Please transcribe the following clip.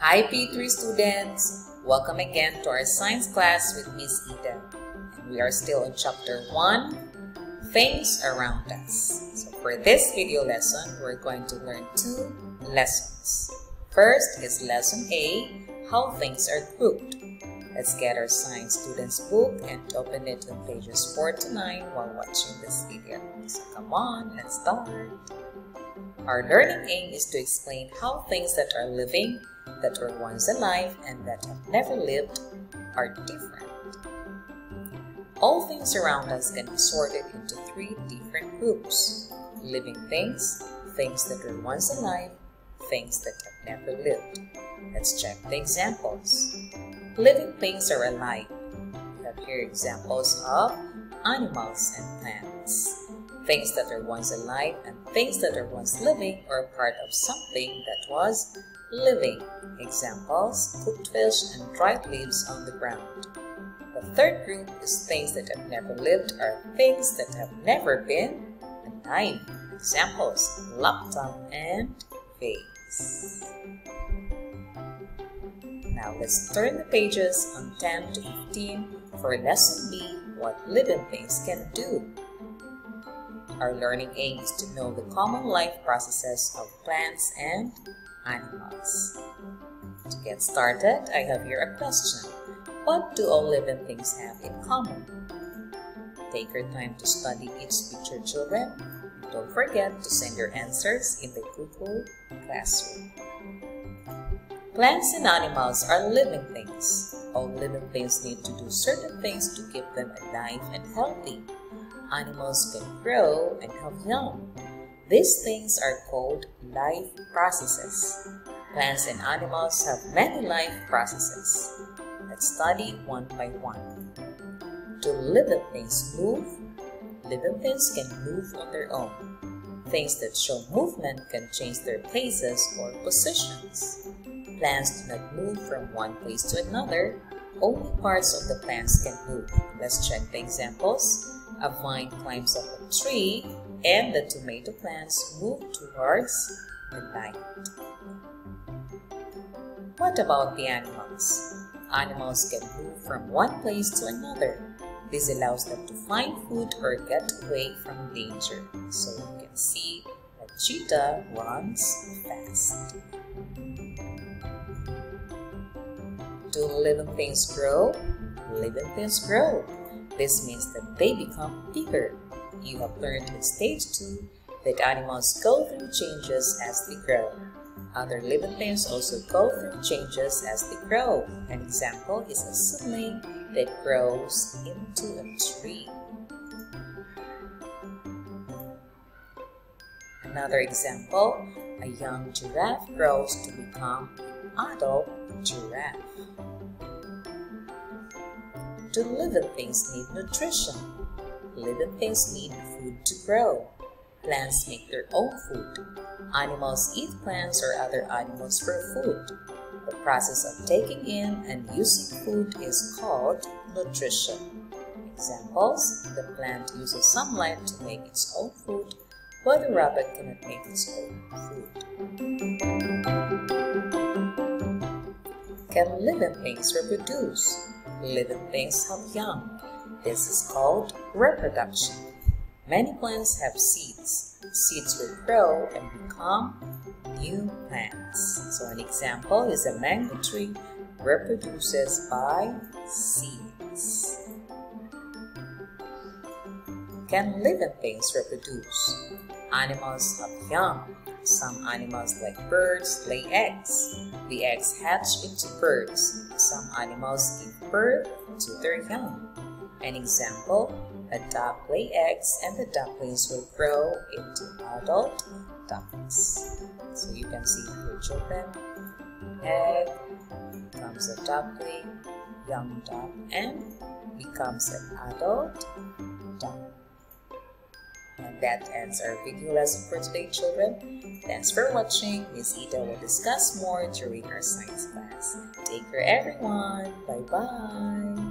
Hi P3 students! Welcome again to our science class with Miss Ida. And we are still on chapter 1, Things Around Us. So for this video lesson, we're going to learn two lessons. First is lesson A, How Things Are Grouped. Let's get our science students book and open it on pages 4 to 9 while watching this video. So come on, let's start. Our learning aim is to explain how things that are living that were once alive and that have never lived are different. All things around us can be sorted into three different groups living things, things that were once alive, things that have never lived. Let's check the examples. Living things are alive. We have here examples of animals and plants. Things that are once alive and things that are once living are part of something that was living. Examples, cooked fish and dried leaves on the ground. The third group is things that have never lived or things that have never been alive. Examples, laptop and vase. Now let's turn the pages on 10 to 15 for lesson B, what living things can do. Our learning aim is to know the common life processes of plants and animals. To get started, I have here a question. What do all living things have in common? Take your time to study each picture, children. Don't forget to send your answers in the Google Classroom. Plants and animals are living things. All living things need to do certain things to keep them alive and healthy. Animals can grow and have young. These things are called life processes. Plants and animals have many life processes. Let's study one by one. Do living things move? Living things can move on their own. Things that show movement can change their places or positions. Plants do not move from one place to another. Only parts of the plants can move. Let's check the examples. A vine climbs up a tree and the tomato plants move towards the light. What about the animals? Animals can move from one place to another. This allows them to find food or get away from danger. So you can see a cheetah runs fast. Do living things grow? Living things grow. This means that they become bigger. You have learned in stage 2 that animals go through changes as they grow. Other living things also go through changes as they grow. An example is a seedling that grows into a tree. Another example, a young giraffe grows to become an adult giraffe. Do living things need nutrition? Living things need food to grow. Plants make their own food. Animals eat plants or other animals for food. The process of taking in and using food is called nutrition. Examples, the plant uses sunlight to make its own food, while the rabbit cannot make its own food. Can living things reproduce? Living things have young. This is called reproduction. Many plants have seeds. Seeds will grow and become new plants. So an example is a mango tree reproduces by seeds. Can living things reproduce? Animals have young. Some animals like birds lay eggs. The eggs hatch into birds. Some animals give birth to their young. An example, a duck lay eggs and the ducklings will grow into adult ducks. So you can see here children, egg becomes a duckling, young duck and becomes an adult duck. And that ends our video lesson for today, children. Thanks for watching. Miss Ida will discuss more during our science class. Take care, everyone. Bye-bye.